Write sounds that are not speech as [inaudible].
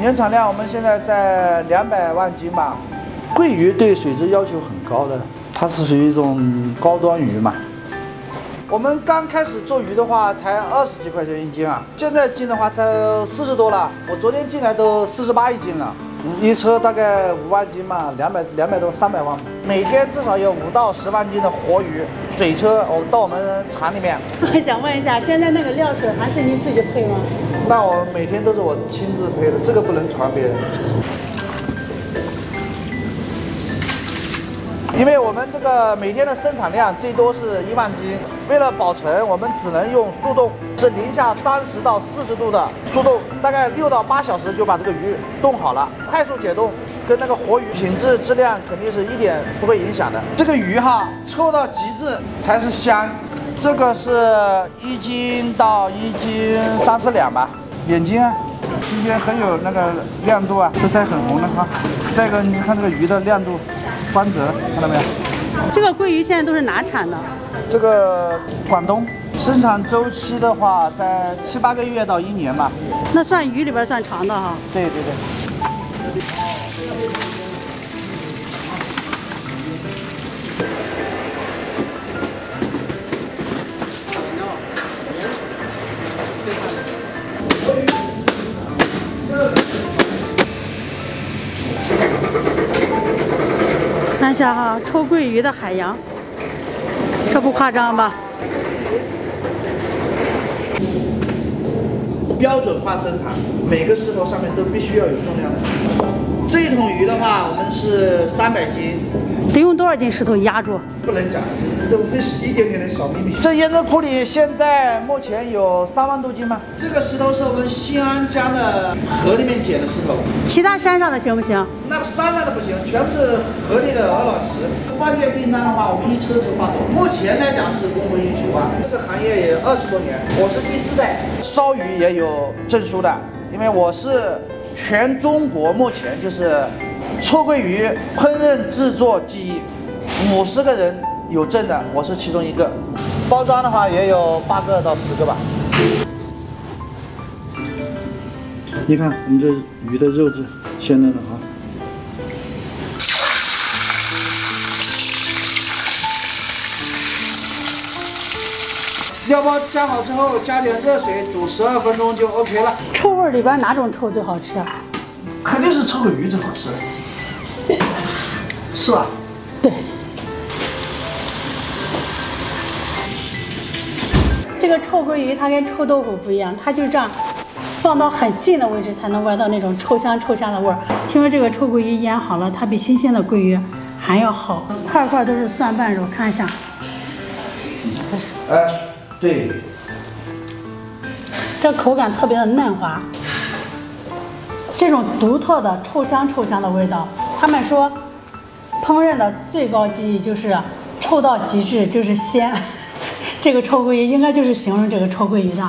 年产量我们现在在两百万斤吧。桂鱼对水质要求很高的，它是属于一种高端鱼嘛。我们刚开始做鱼的话，才二十几块钱一斤啊，现在进的话才四十多了。我昨天进来都四十八一斤了，一车大概五万斤嘛，两百两百多三百万，每天至少有五到十万斤的活鱼。水车我到我们厂里面。我 [laughs] 想问一下，现在那个料水还是您自己配吗？那我每天都是我亲自配的，这个不能传别人。因为我们这个每天的生产量最多是一万斤，为了保存，我们只能用速冻，是零下三十到四十度的速冻，大概六到八小时就把这个鱼冻好了。快速解冻跟那个活鱼品质质量肯定是一点不会影响的。这个鱼哈，臭到极致才是香。这个是一斤到一斤三四两吧。眼睛啊，今天很有那个亮度啊，色彩很红的哈。再一个，你看这个鱼的亮度。翻折，看到没有？这个桂鱼现在都是哪产的？这个广东，生产周期的话在七八个月到一年吧。那算鱼里边算长的哈。对对对。看一下哈，臭鳜鱼的海洋，这不夸张吧？标准化生产，每个石头上面都必须要有重量的。这一桶鱼的话，我们是三百斤。得用多少斤石头压住？不能讲，就是这不是一点点的小秘密。这胭脂库里现在目前有三万多斤吗？这个石头是我们新安江的河里面捡的石头。其他山上的行不行？那山上的不行，全部是河里的鹅卵石。饭店订单的话，我们一车就发走。目前来讲是供不应求啊。这个行业也二十多年，我是第四代。烧鱼也有证书的，因为我是全中国目前就是。臭鳜鱼烹饪制作技艺五十个人有证的，我是其中一个。包装的话也有八个到十个吧。你看我们这鱼的肉质鲜嫩的哈。料包加好之后，加点热水煮十二分钟就 OK 了。臭味里边哪种臭最好吃啊？肯定是臭鳜鱼最好吃。[laughs] 是吧？对。这个臭鳜鱼它跟臭豆腐不一样，它就这样放到很近的位置才能闻到那种臭香臭香的味儿。听说这个臭鳜鱼腌好了，它比新鲜的鳜鱼还要好，块块都是蒜瓣肉，看一下。哎，对。这口感特别的嫩滑，这种独特的臭香臭香的味道，他们说。烹饪的最高技艺就是臭到极致，就是鲜。[laughs] 这个臭鳜鱼应该就是形容这个臭鳜鱼的。